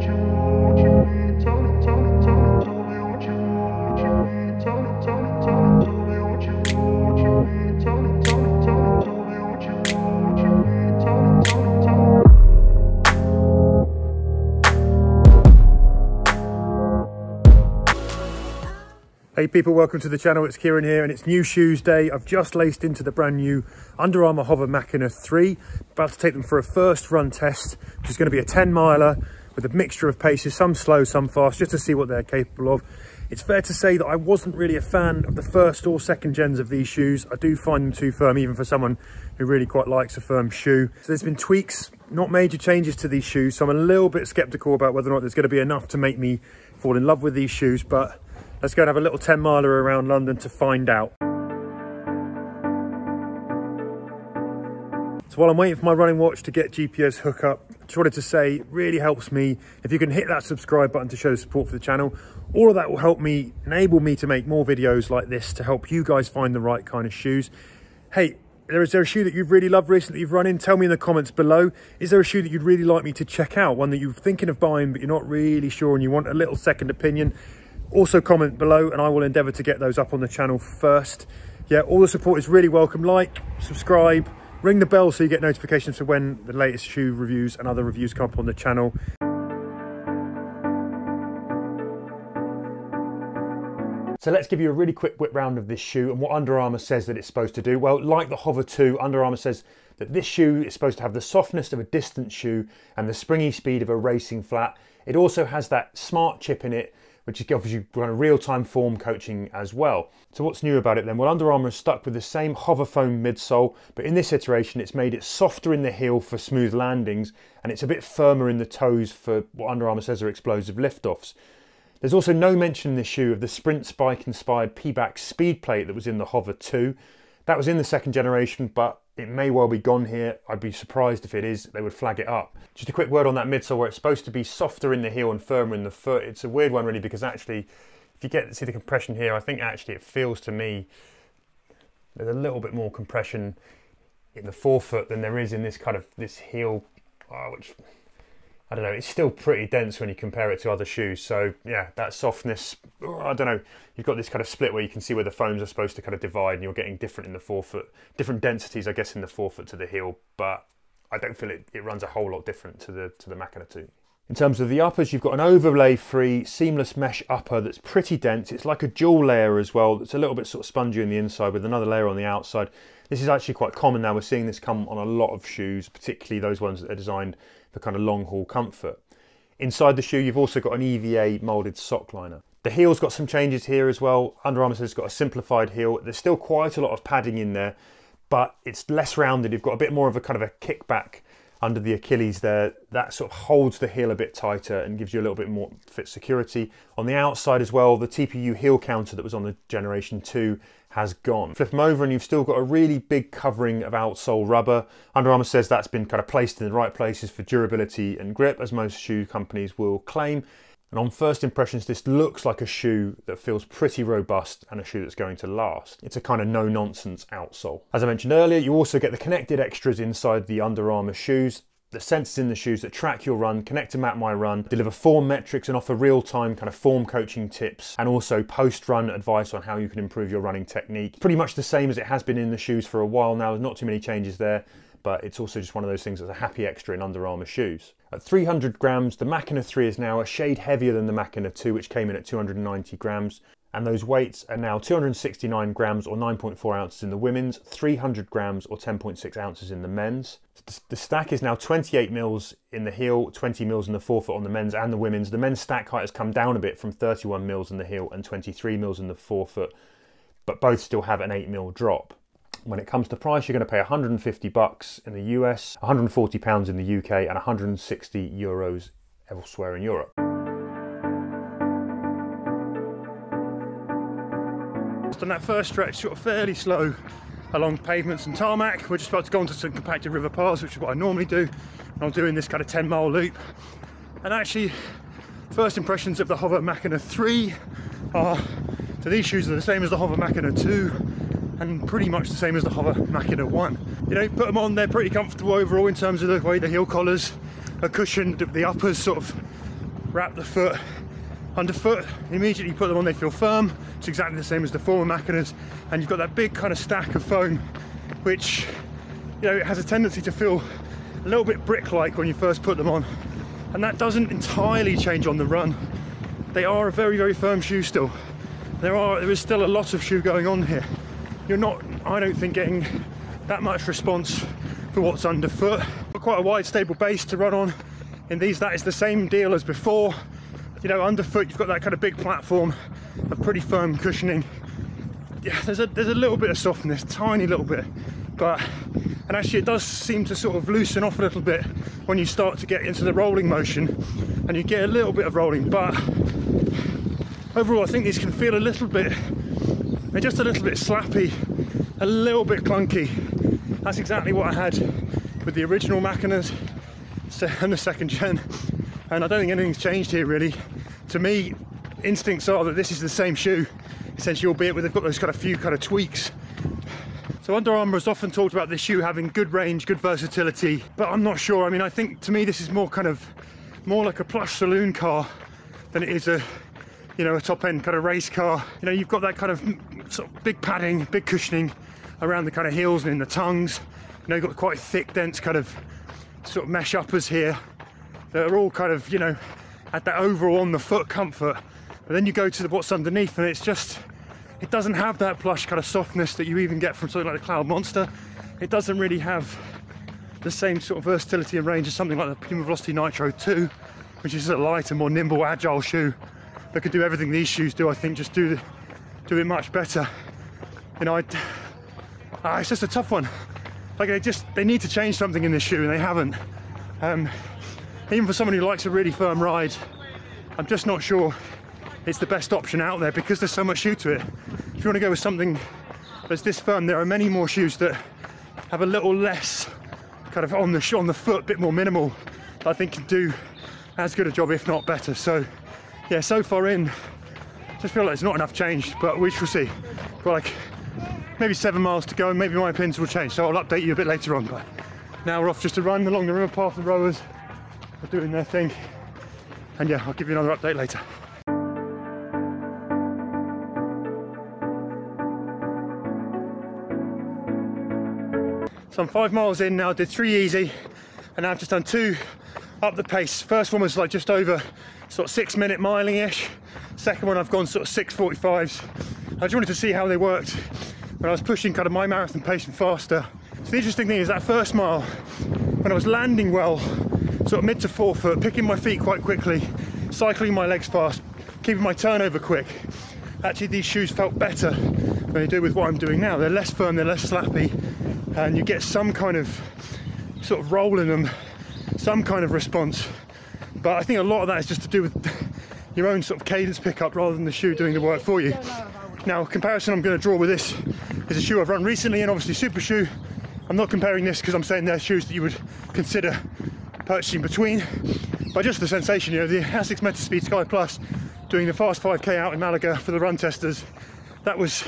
Hey people, welcome to the channel. It's Kieran here and it's new shoes day. I've just laced into the brand new Under Armour HOVR Machina 3. About to take them for a first run test, which is going to be a 10 miler with a mixture of paces, some slow, some fast, just to see what they're capable of. It's fair to say that I wasn't really a fan of the first or second gens of these shoes. I do find them too firm, even for someone who really quite likes a firm shoe. So there's been tweaks, not major changes to these shoes. So I'm a little bit skeptical about whether or not there's going to be enough to make me fall in love with these shoes. But Let's go and have a little 10 miler around London to find out. So while I'm waiting for my running watch to get GPS hookup, just wanted to say really helps me if you can hit that subscribe button to show support for the channel. All of that will help me, enable me to make more videos like this to help you guys find the right kind of shoes. Hey, there is there a shoe that you've really loved recently you've run in? Tell me in the comments below. Is there a shoe that you'd really like me to check out? One that you're thinking of buying but you're not really sure and you want a little second opinion? also comment below and I will endeavour to get those up on the channel first. Yeah, all the support is really welcome. Like, subscribe, ring the bell so you get notifications for when the latest shoe reviews and other reviews come up on the channel. So let's give you a really quick whip round of this shoe and what Under Armour says that it's supposed to do. Well, like the HOVR 2, Under Armour says that this shoe is supposed to have the softness of a distance shoe and the springy speed of a racing flat. It also has that smart chip in it which offers you kind of real-time form coaching as well. So what's new about it then? Well, Under Armour is stuck with the same HOVR foam midsole, but in this iteration, it's made it softer in the heel for smooth landings, and it's a bit firmer in the toes for what Under Armour says are explosive liftoffs. There's also no mention in this shoe of the Sprint Spike inspired Pebax speed plate that was in the HOVR 2. That was in the second generation, but it may well be gone here. I'd be surprised if it is, they would flag it up. Just a quick word on that midsole where it's supposed to be softer in the heel and firmer in the foot. It's a weird one really because actually, if you get to see the compression here, I think actually it feels to me there's a little bit more compression in the forefoot than there is in this kind of this heel, oh, which I don't know, it's still pretty dense when you compare it to other shoes. So yeah, that softness, I don't know, you've got this kind of split where you can see where the foams are supposed to kind of divide and you're getting different in the forefoot, different densities, I guess, in the forefoot to the heel, but I don't feel it, it runs a whole lot different to the, to the Machina 2. In terms of the uppers, you've got an overlay free seamless mesh upper that's pretty dense. It's like a dual layer as well. It's a little bit sort of spongy on the inside with another layer on the outside. This is actually quite common now. We're seeing this come on a lot of shoes, particularly those ones that are designed for kind of long haul comfort. Inside the shoe, you've also got an EVA molded sock liner. The heel's got some changes here as well. Under Armour it's got a simplified heel. There's still quite a lot of padding in there, but it's less rounded. You've got a bit more of a kind of a kickback under the Achilles there. That sort of holds the heel a bit tighter and gives you a little bit more fit security. On the outside as well, the TPU heel counter that was on the Generation 2 has gone. Flip them over and you've still got a really big covering of outsole rubber. Under Armour says that's been kind of placed in the right places for durability and grip, as most shoe companies will claim. And on first impressions, this looks like a shoe that feels pretty robust and a shoe that's going to last. It's a kind of no-nonsense outsole. As I mentioned earlier, you also get the connected extras inside the Under Armour shoes the sensors in the shoes that track your run, connect to Map My Run, deliver form metrics and offer real-time kind of form coaching tips and also post-run advice on how you can improve your running technique. Pretty much the same as it has been in the shoes for a while now, there's not too many changes there, but it's also just one of those things that's a happy extra in Under Armour shoes. At 300 grams, the Machina 3 is now a shade heavier than the Machina 2, which came in at 290 grams and those weights are now 269 grams or 9.4 ounces in the women's, 300 grams or 10.6 ounces in the men's. The stack is now 28 mils in the heel, 20 mils in the forefoot on the men's and the women's. The men's stack height has come down a bit from 31 mils in the heel and 23 mils in the forefoot, but both still have an 8 mil drop. When it comes to price, you're going to pay 150 bucks in the US, 140 pounds in the UK, and 160 euros elsewhere in Europe. On that first stretch, sort of fairly slow along pavements and tarmac. We're just about to go onto some compacted river paths, which is what I normally do when I'm doing this kind of 10 mile loop. And actually, first impressions of the HOVR Machina 3 are, so these shoes are the same as the HOVR Machina 2 and pretty much the same as the HOVR Machina 1. You know, put them on, they're pretty comfortable overall in terms of the way the heel collars are cushioned, the uppers sort of wrap the foot underfoot, immediately put them on, they feel firm. It's exactly the same as the former Machinas. And you've got that big kind of stack of foam, which, you know, it has a tendency to feel a little bit brick-like when you first put them on. And that doesn't entirely change on the run. They are a very, very firm shoe still. There are, there is still a lot of shoe going on here. You're not, I don't think, getting that much response for what's underfoot. Quite a wide, stable base to run on. In these, that is the same deal as before you know, underfoot you've got that kind of big platform of pretty firm cushioning. Yeah, there's a there's a little bit of softness, tiny little bit, but and actually it does seem to sort of loosen off a little bit when you start to get into the rolling motion, and you get a little bit of rolling. But overall, I think these can feel a little bit, they're just a little bit slappy, a little bit clunky. That's exactly what I had with the original Machinas and the second gen and I don't think anything's changed here really. To me, instincts are that this is the same shoe, essentially, albeit with they've got those kind of few kind of tweaks. So Under Armour has often talked about this shoe having good range, good versatility, but I'm not sure. I mean, I think to me this is more kind of more like a plush saloon car than it is a you know a top end kind of race car. You know, you've got that kind of sort of big padding, big cushioning around the kind of heels and in the tongues. You know, you've got quite thick, dense kind of sort of mesh uppers here that are all kind of, you know, at that overall on the foot comfort. But then you go to the, what's underneath and it's just, it doesn't have that plush kind of softness that you even get from something like the Cloud Monster. It doesn't really have the same sort of versatility and range as something like the Puma Velocity Nitro 2, which is a lighter, more nimble, agile shoe that could do everything these shoes do. I think just do do it much better. You know, I, ah, it's just a tough one. Like they just they need to change something in this shoe and they haven't. Um, even for someone who likes a really firm ride, I'm just not sure it's the best option out there because there's so much shoe to it. If you want to go with something that's this firm, there are many more shoes that have a little less kind of on the on the foot, a bit more minimal. That I think can do as good a job, if not better. So, yeah, so far in, just feel like there's not enough change, but we shall see. Got like maybe seven miles to go, and maybe my opinions will change. So I'll update you a bit later on. But now we're off just to run along the river path. The rowers are doing their thing. And yeah, I'll give you another update later. So I'm five miles in now, did three easy, and now I've just done two up the pace. First one was like just over sort of six minute miling-ish. Second one I've gone sort of 6.45s. I just wanted to see how they worked when I was pushing kind of my marathon pace and faster. So the interesting thing is that first mile, when I was landing well, sort of mid to forefoot, picking my feet quite quickly, cycling my legs fast, keeping my turnover quick. Actually, these shoes felt better than they do with what I'm doing now. They're less firm, they're less slappy, and you get some kind of sort of roll in them, some kind of response. But I think a lot of that is just to do with your own sort of cadence pickup rather than the shoe doing the work for you. Now, comparison I'm going to draw with this is a shoe I've run recently, and obviously Super Shoe. I'm not comparing this because I'm saying they're shoes that you would consider purchasing between. But just the sensation, you know, the Asics Metaspeed Sky Plus doing the fast 5k out in Malaga for the run testers, that was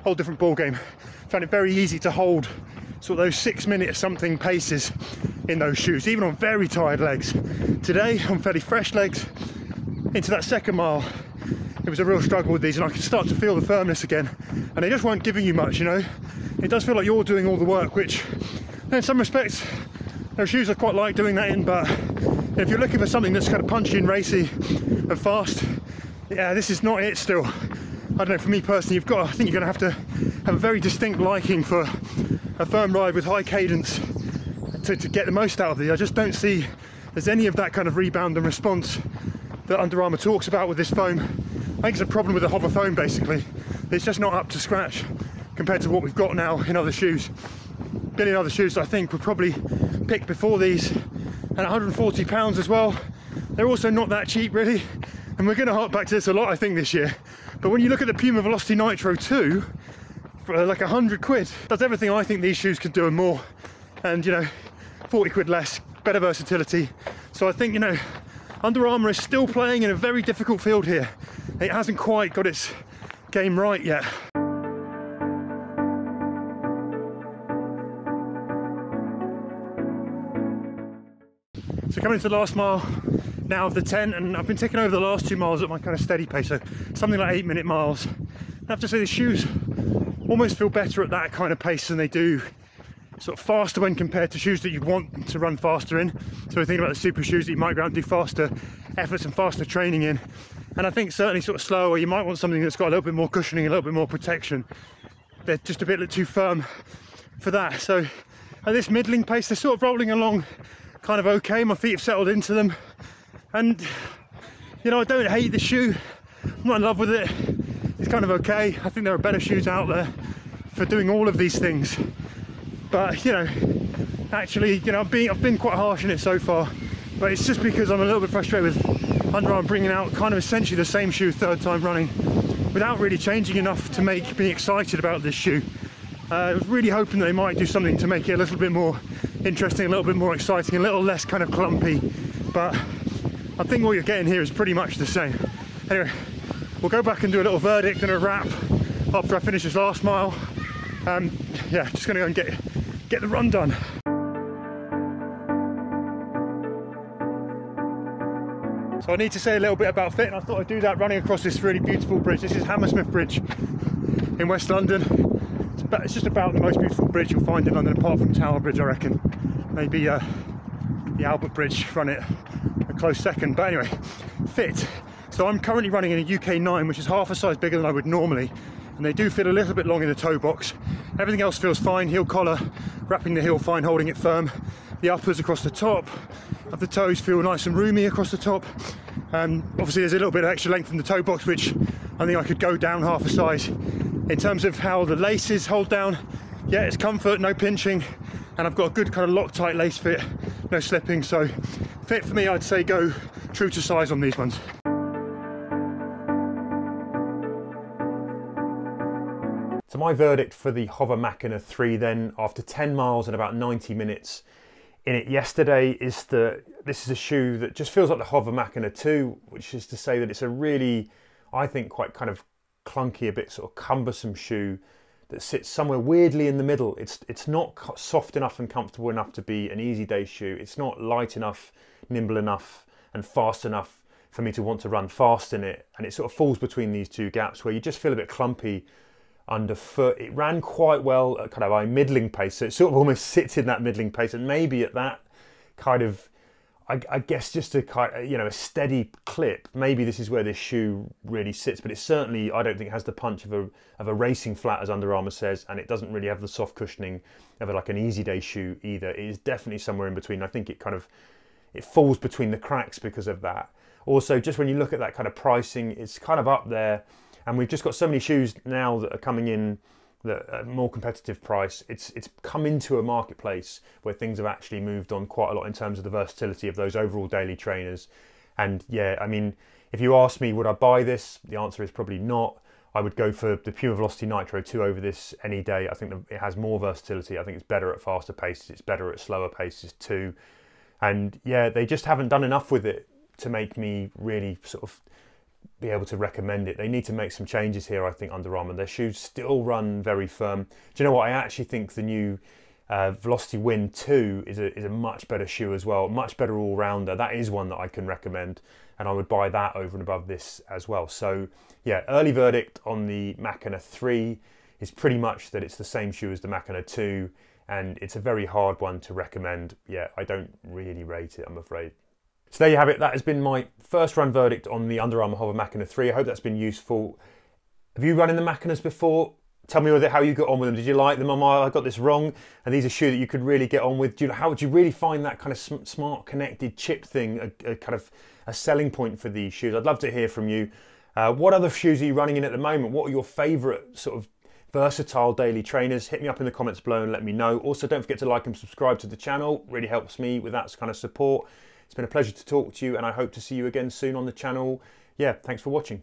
a whole different ball game. Found it very easy to hold sort of those six minute something paces in those shoes, even on very tired legs. Today, on fairly fresh legs, into that second mile, it was a real struggle with these, and I could start to feel the firmness again. And they just weren't giving you much, you know. It does feel like you're doing all the work, which, in some respects, those shoes I quite like doing that in, but if you're looking for something that's kind of punchy and racy and fast, yeah, this is not it still. I don't know, for me personally, you've got, I think you're gonna have to have a very distinct liking for a firm ride with high cadence to, to get the most out of these. I just don't see there's any of that kind of rebound and response that Under Armour talks about with this foam. I think it's a problem with the HOVR foam basically. It's just not up to scratch compared to what we've got now in other shoes. Billion other shoes I think were probably picked before these and 140 pounds as well. They're also not that cheap really. And we're gonna hop back to this a lot I think this year. But when you look at the Puma Velocity Nitro 2, for uh, like 100 quid, does everything I think these shoes could do and more. And you know, 40 quid less, better versatility. So I think, you know, Under Armour is still playing in a very difficult field here. It hasn't quite got its game right yet. So coming to the last mile, now of the 10 and I've been taking over the last two miles at my kind of steady pace, so something like eight minute miles. I have to say the shoes almost feel better at that kind of pace than they do sort of faster when compared to shoes that you want to run faster in. So we're thinking about the super shoes that you might go out and do faster efforts and faster training in. And I think certainly sort of slower, you might want something that's got a little bit more cushioning, a little bit more protection. They're just a bit too firm for that. So at this middling pace, they're sort of rolling along kind of okay. My feet have settled into them. And, you know, I don't hate the shoe. I'm not in love with it. It's kind of okay. I think there are better shoes out there for doing all of these things. But, you know, actually, you know, I've been, I've been quite harsh on it so far. But it's just because I'm a little bit frustrated with Under Armour bringing out kind of essentially the same shoe third time running without really changing enough to make me excited about this shoe. Uh, I was really hoping they might do something to make it a little bit more interesting, a little bit more exciting, a little less kind of clumpy. But I think what you're getting here is pretty much the same. Anyway, we'll go back and do a little verdict and a wrap after I finish this last mile. Um, yeah, just gonna go and get, get the run done. So I need to say a little bit about fit and I thought I'd do that running across this really beautiful bridge. This is Hammersmith Bridge in West London. About, it's just about the most beautiful bridge you'll find in London apart from Tower Bridge I reckon. Maybe uh, the Albert Bridge run it a close second. But anyway, fit. So I'm currently running in a UK 9 which is half a size bigger than I would normally and they do feel a little bit long in the toe box. Everything else feels fine, heel collar, wrapping the heel fine, holding it firm. The uppers across the top of the toes feel nice and roomy across the top. Um, obviously there's a little bit of extra length in the toe box which I think I could go down half a size. In terms of how the laces hold down, yeah, it's comfort, no pinching, and I've got a good kind of Loctite lace fit, no slipping, so fit for me I'd say go true to size on these ones. So my verdict for the HOVR Machina 3 then, after 10 miles and about 90 minutes in it yesterday, is that this is a shoe that just feels like the HOVR Machina 2, which is to say that it's a really, I think, quite kind of clunky, a bit sort of cumbersome shoe that sits somewhere weirdly in the middle. It's it's not soft enough and comfortable enough to be an easy day shoe. It's not light enough, nimble enough, and fast enough for me to want to run fast in it. And it sort of falls between these two gaps where you just feel a bit clumpy underfoot. It ran quite well at kind of a middling pace, so it sort of almost sits in that middling pace, and maybe at that kind of, I, I, guess, just a kind, you know, a steady clip. Maybe this is where this shoe really sits, but it certainly, I don't think, has the punch of a of a racing flat, as Under Armour says, and it doesn't really have the soft cushioning of a, like an easy day shoe either. It is definitely somewhere in between. I think it kind of it falls between the cracks because of that. Also, just when you look at that kind of pricing, it's kind of up there and we've just got so many shoes now that are coming in that at more competitive price. It's it's come into a marketplace where things have actually moved on quite a lot in terms of the versatility of those overall daily trainers. And yeah, I mean, if you ask me, would I buy this? The answer is probably not. I would go for the Puma Velocity Nitro 2 over this any day. I think it has more versatility. I think it's better at faster paces. It's better at slower paces too. And yeah, they just haven't done enough with it to make me really sort of be able to recommend it. They need to make some changes here, I think, Under Armour. Their shoes still run very firm. Do you know what? I actually think the new uh, Velociti Wind 2 is a, is a much better shoe as well, much better all rounder. That is one that I can recommend, and I would buy that over and above this as well. So, yeah, early verdict on the Machina 3 is pretty much that it's the same shoe as the Machina 2, and it's a very hard one to recommend. Yeah, I don't really rate it, I'm afraid. So there you have it. That has been my first run verdict on the Under Armour HOVR Machina 3. I hope that's been useful. Have you run in the Machinas before? Tell me how you got on with them. Did you like them? Am I, I got this wrong? And these are shoes that you could really get on with. Do you, how would you really find that kind of smart, connected chip thing a, a, kind of a selling point for these shoes? I'd love to hear from you. Uh, what other shoes are you running in at the moment? What are your favourite sort of versatile daily trainers? Hit me up in the comments below and let me know. Also, don't forget to like and subscribe to the channel. Really helps me with that kind of support. It's been a pleasure to talk to you and I hope to see you again soon on the channel. Yeah, thanks for watching.